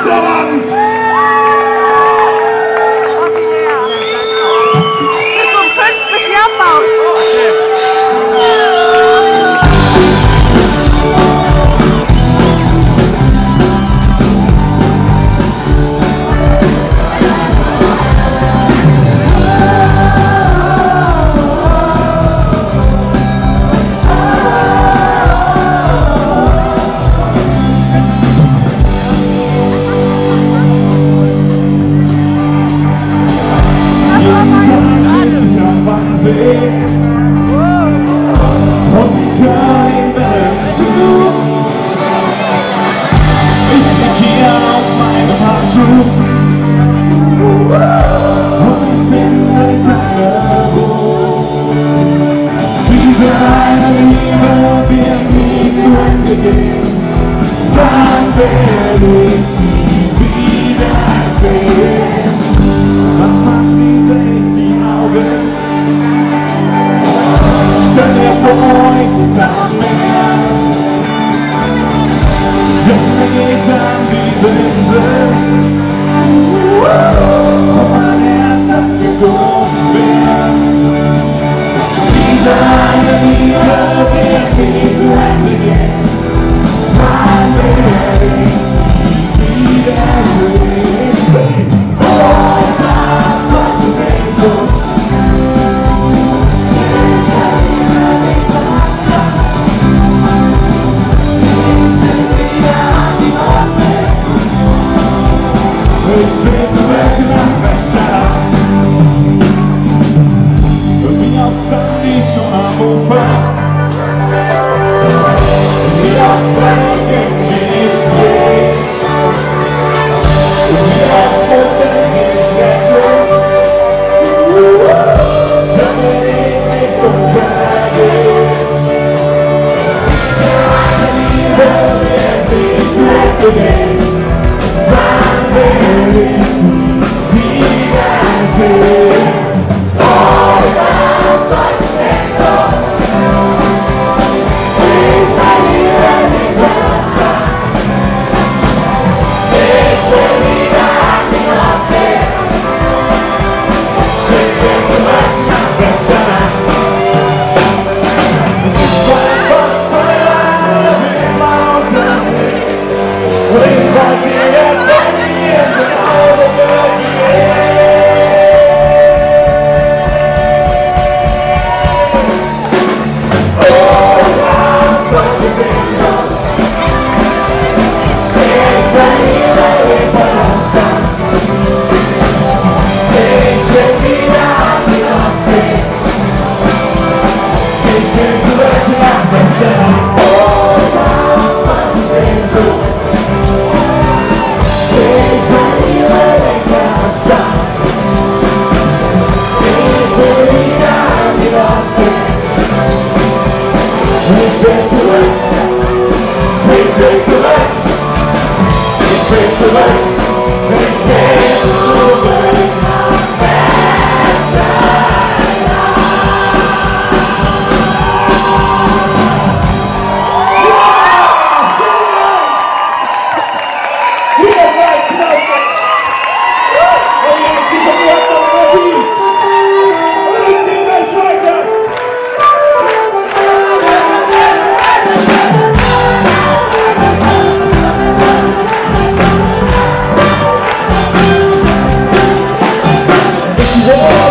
Westerland! Wann werde ich sie wiedersehen? Manchmal schließe ich die Augen. Stell dir vor, ich sitze Ich will zurück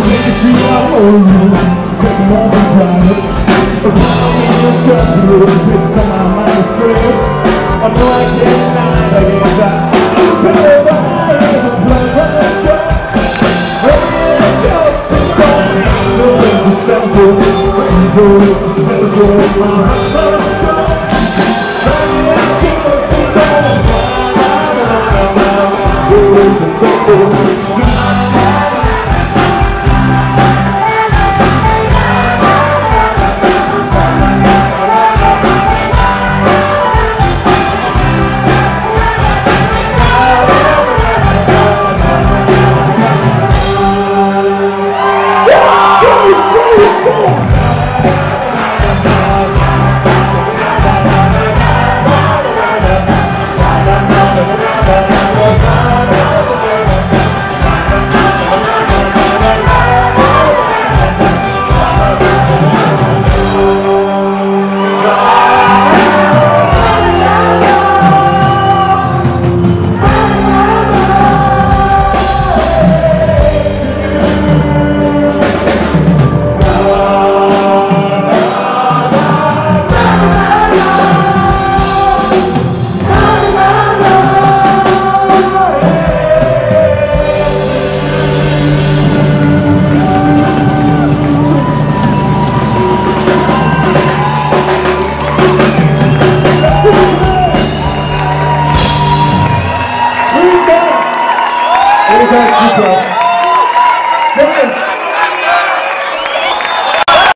Take it to our own room, take it on the private. Around me, you're just a little bit, somehow I'm not afraid. I'm like that night, I guess I feel by the blood of the God. Oh, just a